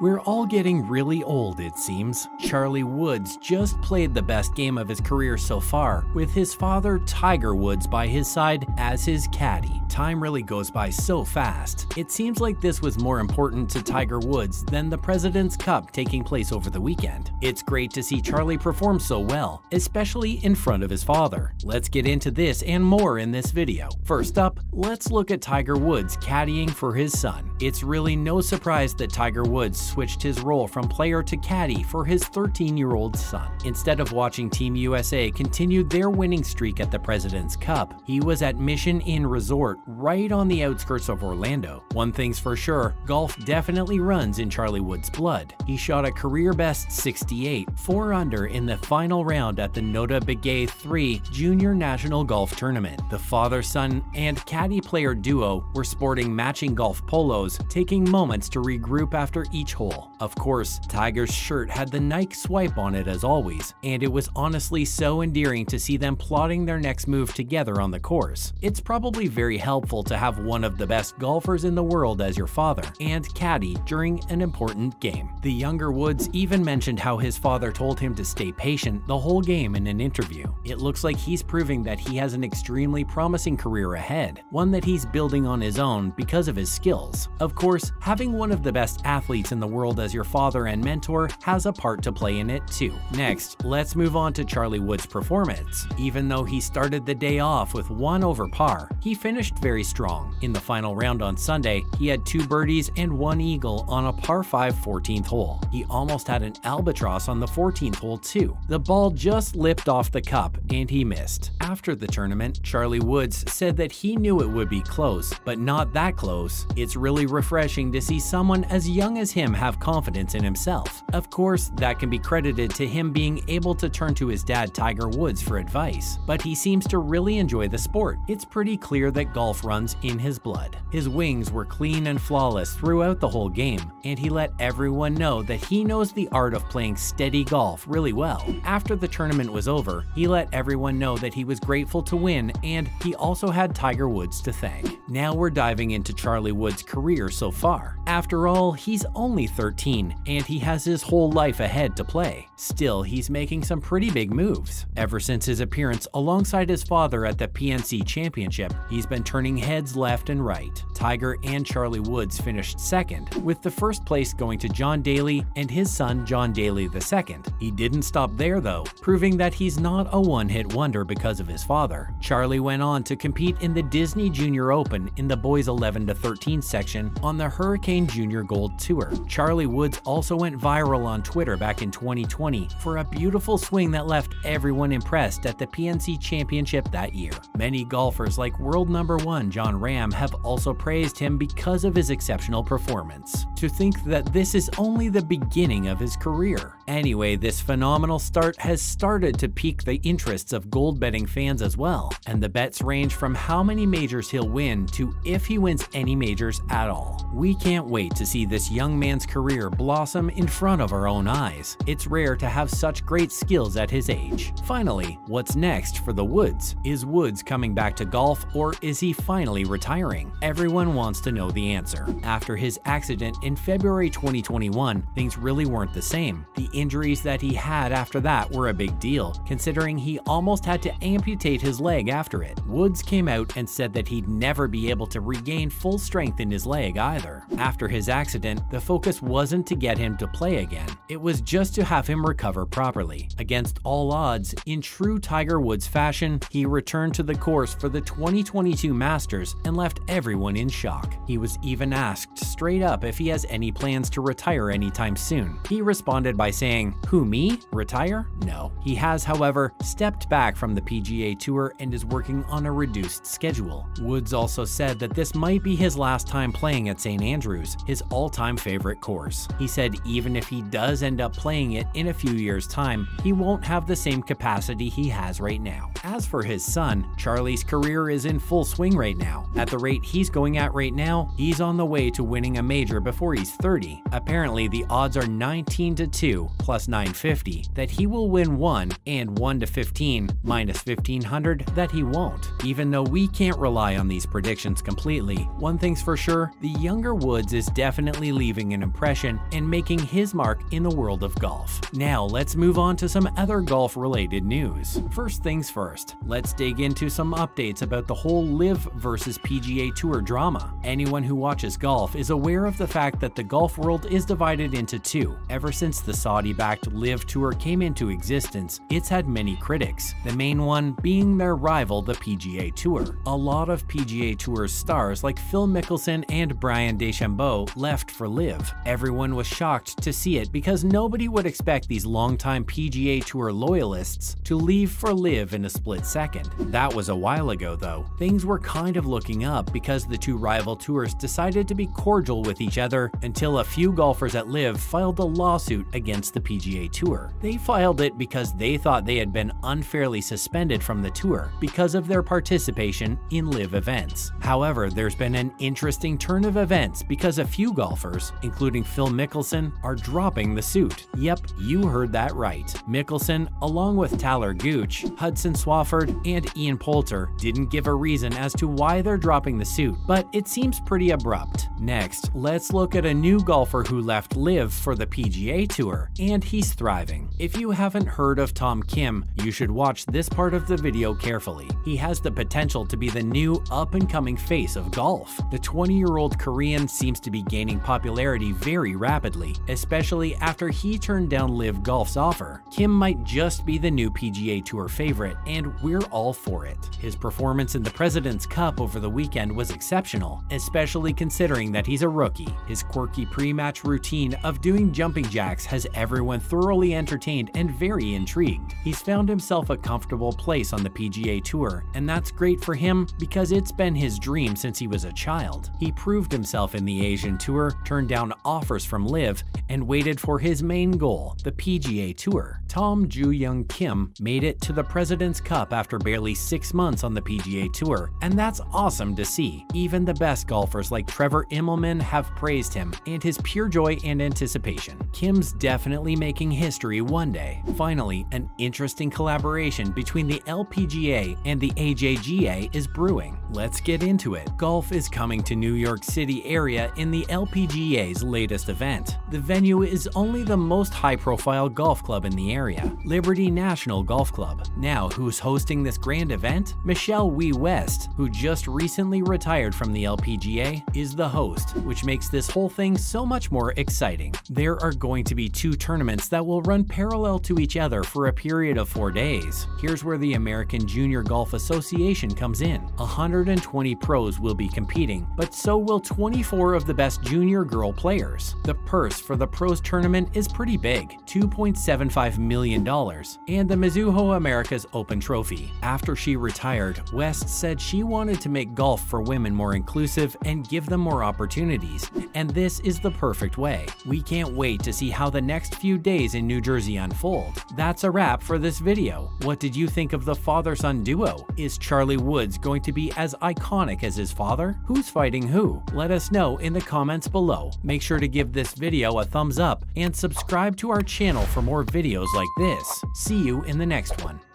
We're all getting really old, it seems. Charlie Woods just played the best game of his career so far, with his father Tiger Woods by his side as his caddy. Time really goes by so fast. It seems like this was more important to Tiger Woods than the President's Cup taking place over the weekend. It's great to see Charlie perform so well, especially in front of his father. Let's get into this and more in this video. First up, let's look at Tiger Woods caddying for his son. It's really no surprise that Tiger Woods switched his role from player to caddy for his 13-year-old son. Instead of watching Team USA continue their winning streak at the President's Cup, he was at Mission Inn Resort right on the outskirts of Orlando. One thing's for sure, golf definitely runs in Charlie Woods' blood. He shot a career-best 68, 4 under in the final round at the Notah Begay 3 Junior National Golf Tournament. The father-son and caddy player duo were sporting matching golf polos, taking moments to regroup after each hole. Of course, Tiger's shirt had the Nike swipe on it as always, and it was honestly so endearing to see them plotting their next move together on the course. It's probably very helpful to have one of the best golfers in the world as your father and caddy during an important game. The younger Woods even mentioned how his father told him to stay patient the whole game in an interview. It looks like he's proving that he has an extremely promising career ahead, one that he's building on his own because of his skills. Of course, having one of the best athletes in the world as your father and mentor has a part to play in it too. Next, let's move on to Charlie Wood's performance. Even though he started the day off with one over par, he finished very strong. In the final round on Sunday, he had two birdies and one eagle on a par 5 14th hole. He almost had an albatross on the 14th hole too. The ball just lipped off the cup and he missed. After the tournament, Charlie Woods said that he knew it would be close, but not that close. It's really refreshing to see someone as young as him have confidence in himself. Of course, that can be credited to him being able to turn to his dad Tiger Woods for advice, but he seems to really enjoy the sport. It's pretty clear that golf runs in his blood. His wings were clean and flawless throughout the whole game, and he let everyone know that he knows the art of playing steady golf really well. After the tournament was over, he let everyone know that he was grateful to win and he also had Tiger Woods to thank. Now we're diving into Charlie Woods' career so far. After all, he's only 13 and he has his whole life ahead to play. Still, he's making some pretty big moves. Ever since his appearance alongside his father at the PNC Championship, he's been turning heads left and right. Tiger and Charlie Woods finished second, with the first place going to John Daly and his son John Daly II. He didn't stop there though, proving that he's not a one-hit wonder because of his father. Charlie went on to compete in the Disney Junior Open in the boys 11 to 13 section on the Hurricane Junior Golf Tour. Charlie Woods also went viral on Twitter back in 2020 for a beautiful swing that left everyone impressed at the PNC Championship that year. Many golfers like world number one Jon Rahm have also praised him because of his exceptional performance. To think that this is only the beginning of his career. Anyway, this phenomenal start has started to pique the interests of gold betting fans as well, and the bets range from how many majors he'll win to if he wins any majors at all. We can't wait to see this young man's career blossom in front of our own eyes. It's rare to have such great skills at his age. Finally, what's next for the Woods? Is Woods coming back to golf or is he finally retiring? Everyone wants to know the answer. After his accident in February 2021, things really weren't the same. The injuries that he had after that were a big deal, considering he almost had to amputate his leg after it. Woods came out and said that he'd never be able to regain full strength in his leg either. After his accident, the focus wasn't to get him to play again, it was just to have him recover properly. Against all odds, in true Tiger Woods fashion, he returned to the course for the 2022 Masters and left everyone in shock. He was even asked straight up if he has any plans to retire anytime soon. He responded by saying, Who, me? Retire? No. He has, however, stepped back from the PGA Tour and is working on a reduced schedule. Woods also said that this might be his last time playing at St. Andrews, his all-time favorite course. He said even if he does end up playing it in a few years' time, he won't have the same capacity he has right now. As for his son, Charlie's career is in full swing right now. At the rate he's going at right now, he's on the way to winning a major before he's 30. Apparently, the odds are 19 to 2 plus 950 that he will win 1 and 1 to 15 minus 1500 that he won't. Even though we can't rely on these predictions completely, one thing's for sure, the younger Woods is definitely leaving an impression and making his mark in the world of golf. Now let's move on to some other golf related news. First things first, let's dig into some updates about the whole LIV versus PGA Tour drama. Anyone who watches golf is aware of the fact that the golf world is divided into two. Ever since the Saudi-backed LIV Tour came into existence, it's had many critics, the main one being their rival the PGA Tour. A lot of PGA Tour's stars like Phil Mickelson and Bryson DeChambeau left for LIV. Everyone was shocked to see it because nobody would expect these longtime PGA Tour loyalists to leave for LIV in a split second. That was a while ago though. Things were kind of looking up because the two rival tours decided to be cordial with each other until a few golfers at LIV filed a lawsuit against the PGA Tour. They filed it because they thought they had been unfairly suspended from the tour because of their participation in LIV events. However, there's been an interesting turn of events because a few golfers, including Phil Mickelson, are dropping the suit. Yep, you heard that right. Mickelson, along with Tyler Gooch, Hudson Swafford, and Ian Poulter, didn't give a reason as to why they're dropping the suit, but it seems pretty abrupt. Next, let's look at a new golfer who left LIV for the PGA Tour, and he's thriving. If you haven't heard of Tom Kim, you should watch this part of the video carefully. He has the potential to be the new up-and-coming face of golf. The 20-year-old Korean seems to be gaining popularity very rapidly, especially after he turned down LIV Golf's offer. Kim might just be the new PGA Tour favorite, and we're all for it. His performance in the President's Cup over the weekend was exceptional, especially considering that he's a rookie. His quirky pre-match routine of doing jumping jacks has everyone thoroughly entertained and very intrigued. He's found himself a comfortable place on the PGA Tour, and that's great for him because it's been his dream since he was a child. He proved himself in the Asian Tour, turned down offers from LIV, and waited for his main goal, the PGA Tour. Tom Joohyung Kim made it to the President's Cup after barely six months on the PGA Tour, and that's awesome to see. Even the best golfers like Trevor Immelman have praised him and his pure joy and anticipation. Kim's definitely making history one day. Finally, an interesting collaboration between the LPGA and the AJGA is brewing. Let's get into it. Golf is coming to New York City area in the LPGA's latest event. The venue is only the most high-profile golf club in the area, Liberty National Golf Club. Now, who's hosting this grand event? Michelle Wie West, who just recently retired from the LPGA, is the host, which makes this whole thing so much more exciting. There are going to be two tournaments that will run parallel to each other for a period of four days. Here's where the American Junior Golf Association comes in. 120 pros will be competing, but so will 24 of the best junior girl players. The purse for the pros tournament is pretty big, $2.75 million, and the Mizuho Americas Open Trophy. After she retired, West said she wanted to make golf for women more inclusive and give them more opportunities, and this is the perfect way. We can't wait to see how the next few days in New Jersey unfold. That's a wrap for this video. What did you think of the father-son duo? Is Charlie Woods going to be as iconic as his father? Who's fighting who? Let us know in the comments below. Make sure to give this video a thumbs up and subscribe to our channel for more videos like this. See you in the next one.